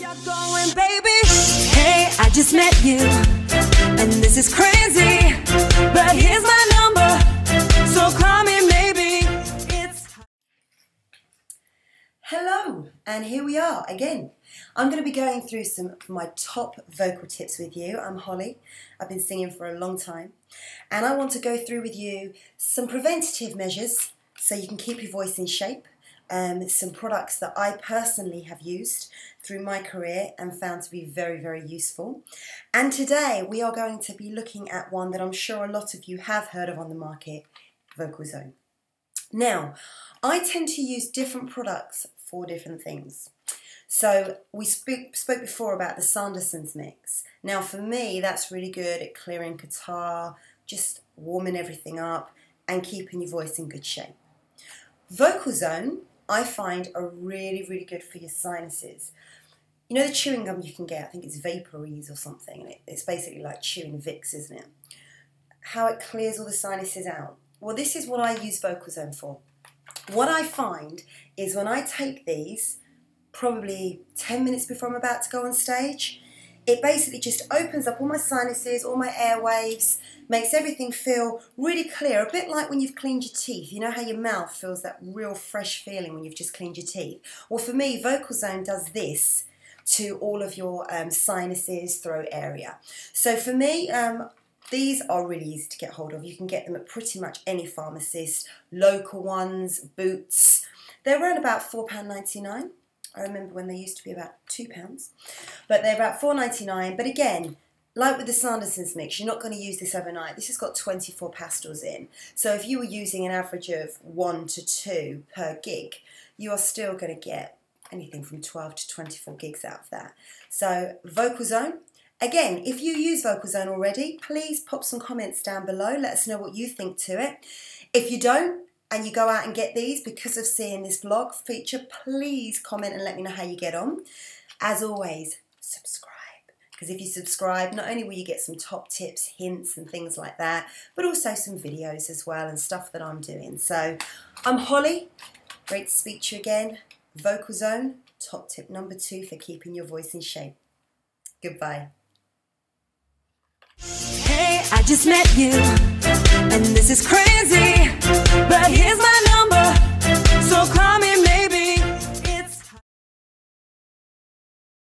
You're going, baby. Hey, I just met you, and this is crazy. But here's my number, so call me maybe. It's Hello, and here we are again. I'm going to be going through some of my top vocal tips with you. I'm Hollie. I've been singing for a long time, and I want to go through with you some preventative measures so you can keep your voice in shape. Um, some products that I personally have used through my career and found to be very, very useful. And today we are going to be looking at one that I'm sure a lot of you have heard of on the market Vocalzone. Now, I tend to use different products for different things. So we spoke, spoke before about the Sanderson's mix. Now for me, that's really good at clearing catarrh, just warming everything up and keeping your voice in good shape. Vocalzone, I find are really, really good for your sinuses. You know the chewing gum you can get, I think it's Vaporease or something, and it, it's basically like chewing Vicks, isn't it? How it clears all the sinuses out. Well, this is what I use Vocalzone for. What I find is when I take these, probably 10 minutes before I'm about to go on stage, it basically just opens up all my sinuses, all my airwaves, makes everything feel really clear, a bit like when you've cleaned your teeth. You know how your mouth feels that real fresh feeling when you've just cleaned your teeth? Well, for me, Vocalzone does this to all of your um, sinuses, throat area. So for me, um, these are really easy to get hold of. You can get them at pretty much any pharmacist, local ones, Boots. They're around about £4.99. I remember when they used to be about £2. But they're about $4.99. But again, like with the Sanderson's mix, you're not going to use this overnight. This has got 24 pastels in. So if you were using an average of one to two per gig, you are still going to get anything from 12 to 24 gigs out of that. So Vocalzone, Again, if you use Vocalzone already, please pop some comments down below. Let us know what you think to it. If you don't, and you go out and get these because of seeing this vlog feature, please comment and let me know how you get on. As always, subscribe. Because if you subscribe, not only will you get some top tips, hints, and things like that, but also some videos as well and stuff that I'm doing. So I'm Hollie. Great to speak to you again. Vocalzone, top tip number two for keeping your voice in shape. Goodbye. Hey, I just met you, and this is crazy. But here's my number,